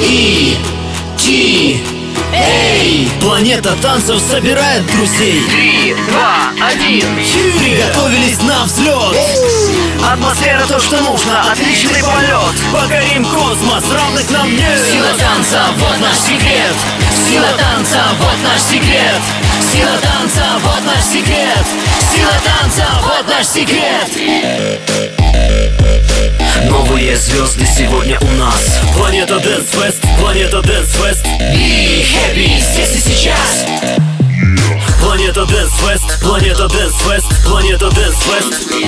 И Ти Эй! Планета танцев собирает друзей. Три, два, один. Приготовились на взлет. Атмосфера то, что нужно, отличный полет. Покорим космос, равных нам нет. Сила танца, вот наш секрет. Сила танца, вот наш секрет. Сила танца, вот наш секрет. Сила танца, вот наш секрет звезды сегодня у нас. Планета Dance Fest, планета Dance Fest. Be happy здесь и сейчас. Планета Dance Fest, планета Dance Fest, планета Dance Fest